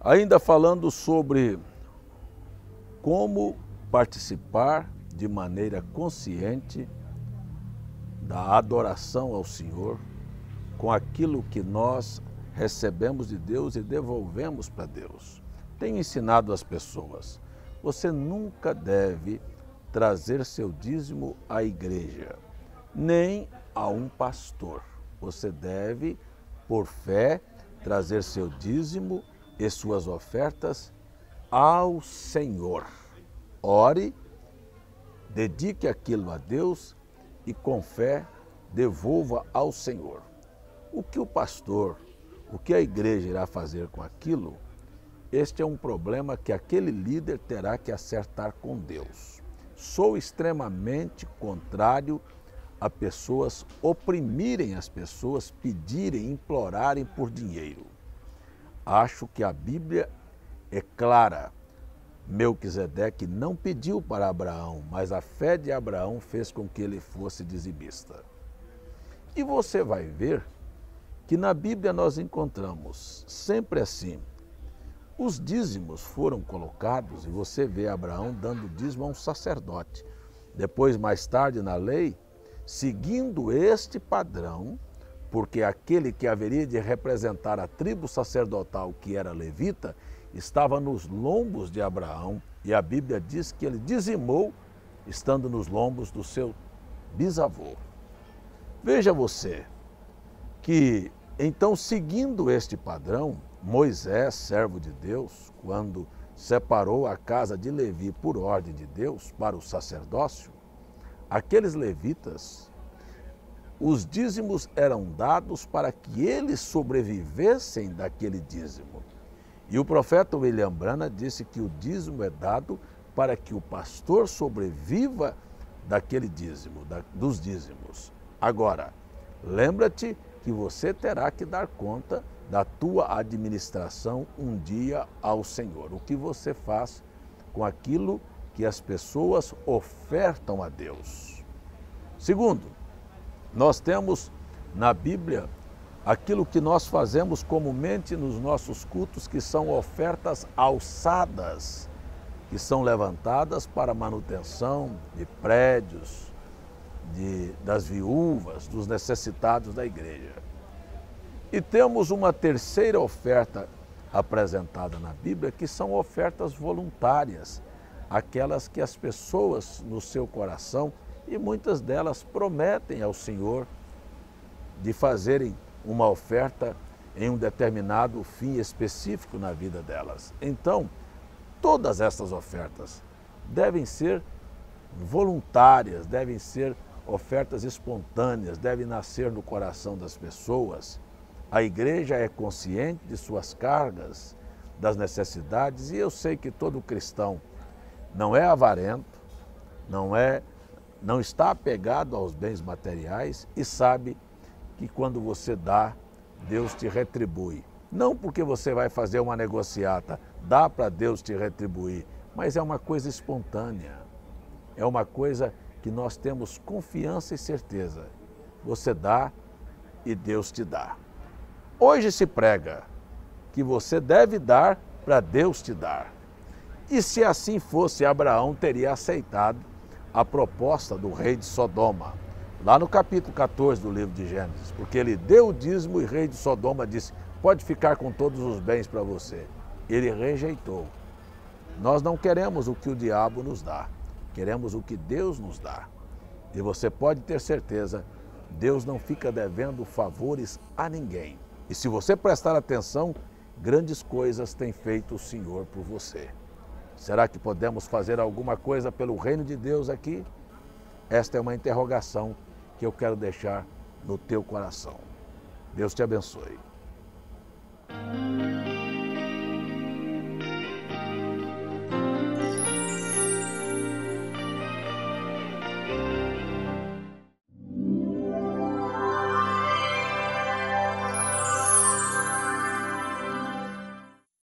Ainda falando sobre como participar de maneira consciente da adoração ao Senhor com aquilo que nós recebemos de Deus e devolvemos para Deus. Tenho ensinado às pessoas: você nunca deve trazer seu dízimo à igreja, nem a um pastor. Você deve, por fé, trazer seu dízimo e suas ofertas ao Senhor. Ore, dedique aquilo a Deus e com fé devolva ao Senhor. O que o pastor, o que a igreja irá fazer com aquilo, este é um problema que aquele líder terá que acertar com Deus. Sou extremamente contrário a pessoas oprimirem as pessoas, pedirem, implorarem por dinheiro. Acho que a Bíblia é clara. Melquisedeque não pediu para Abraão, mas a fé de Abraão fez com que ele fosse dizimista. E você vai ver que na Bíblia nós encontramos sempre assim. Os dízimos foram colocados, e você vê Abraão dando dízimo a um sacerdote. Depois, mais tarde, na lei, seguindo este padrão, porque aquele que haveria de representar a tribo sacerdotal, que era levita, estava nos lombos de Abraão, e a Bíblia diz que ele dizimou estando nos lombos do seu bisavô. Veja você que, então, seguindo este padrão, Moisés, servo de Deus, quando separou a casa de Levi por ordem de Deus para o sacerdócio, aqueles levitas, os dízimos eram dados para que eles sobrevivessem daquele dízimo. E o profeta William Brana disse que o dízimo é dado para que o pastor sobreviva daquele dízimo, da, dos dízimos. Agora, lembra-te que você terá que dar conta da tua administração um dia ao Senhor. O que você faz com aquilo que as pessoas ofertam a Deus. Segundo, nós temos na Bíblia aquilo que nós fazemos comumente nos nossos cultos, que são ofertas alçadas, que são levantadas para manutenção de prédios, de, das viúvas, dos necessitados da igreja. E temos uma terceira oferta apresentada na Bíblia, que são ofertas voluntárias, aquelas que as pessoas no seu coração, e muitas delas prometem ao Senhor de fazerem uma oferta em um determinado fim específico na vida delas. Então, todas essas ofertas devem ser voluntárias, devem ser ofertas espontâneas, devem nascer no coração das pessoas. A igreja é consciente de suas cargas, das necessidades, e eu sei que todo cristão não é avarento, não é não está apegado aos bens materiais e sabe que quando você dá, Deus te retribui. Não porque você vai fazer uma negociata, dá para Deus te retribuir, mas é uma coisa espontânea. É uma coisa que nós temos confiança e certeza. Você dá e Deus te dá. Hoje se prega que você deve dar para Deus te dar. E se assim fosse, Abraão teria aceitado a proposta do rei de Sodoma lá no capítulo 14 do livro de Gênesis, porque ele deu o dízimo e o rei de Sodoma disse: pode ficar com todos os bens para você. Ele rejeitou. Nós não queremos o que o diabo nos dá, queremos o que Deus nos dá. E você pode ter certeza, Deus não fica devendo favores a ninguém. E se você prestar atenção, grandes coisas tem feito o Senhor por você. Será que podemos fazer alguma coisa pelo reino de Deus aqui? Esta é uma interrogação que eu quero deixar no teu coração. Deus te abençoe.